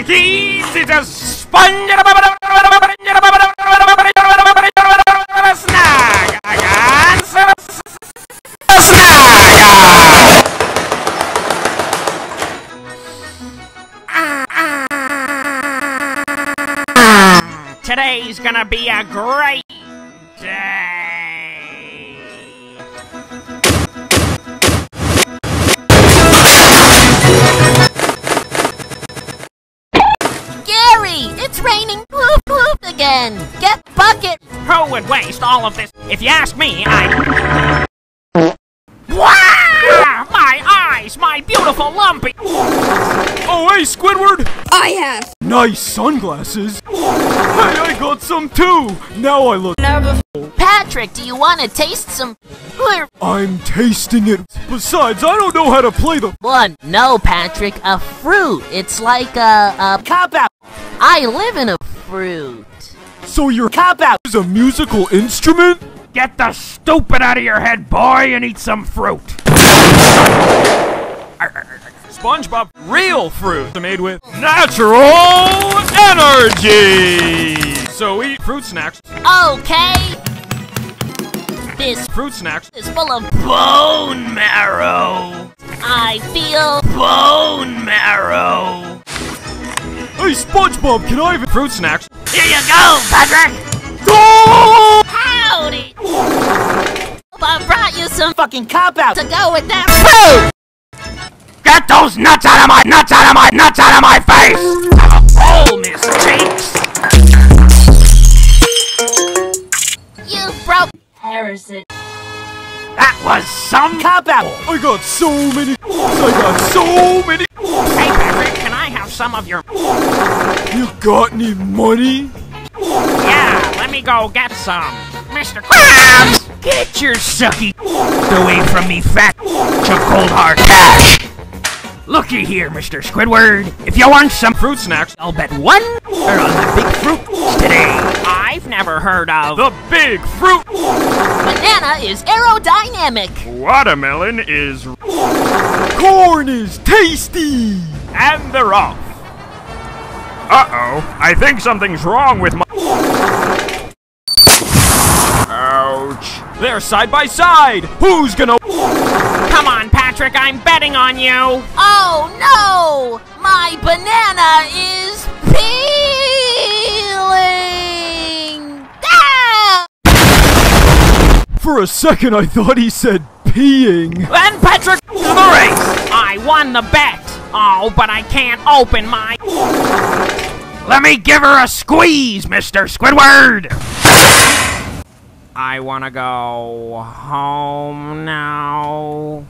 He's it's a sponge. Again, snag. Today's gonna be a great again. Get bucket. Who would waste all of this? If you ask me, I. Wow! Ah, my eyes, my beautiful lumpy. Oh, hey, Squidward! I have. Nice sunglasses. Hey, I got some too. Now I look. Patrick, do you want to taste some? I'm tasting it. Besides, I don't know how to play the. one? No, Patrick, a fruit. It's like a a cop out. I live in a fruit. So your cop out is a musical instrument? Get the stupid out of your head, boy, and eat some fruit. SpongeBob, real fruit made with natural energy. So eat fruit snacks. Okay. This Fruit snacks. is full of bone marrow. I feel bone marrow. Hey, SpongeBob, can I have fruit snacks? Here you go, Patrick. Oh! Howdy. I brought you some fucking cop out to go with that fruit. Get those nuts out of my nuts out of my nuts out of my face! Oh, Miss Cheeks! You broke. Harrison. That was some cop out. I got so many. I got so many. Hey, Patrick, can I have some of your? You got any money? Yeah, let me go get some, Mr. Krabs. Get your sucky away from me, fat chunk cold hard cash. Looky here, Mr. Squidward. If you want some Fruit snacks. I'll bet one are on the big fruit today. I've never heard of The big fruit. Banana is aerodynamic. Watermelon is. Corn is tasty. and they're off. Uh-oh, I think something's wrong with my... Ouch. They're side by side. Who's gonna? Come on, Patrick, I'm betting on you. Oh no! My banana is For a second, I thought he said peeing. Then Patrick to the race. I won the bet. Oh, but I can't open my... Let me give her a squeeze, Mr. Squidward. I wanna go home now.